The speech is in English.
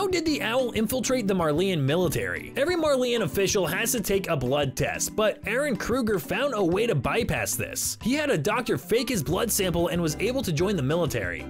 How did the owl infiltrate the Marleyan military? Every Marleyan official has to take a blood test, but Eren Kruger found a way to bypass this. He had a doctor fake his blood sample and was able to join the military.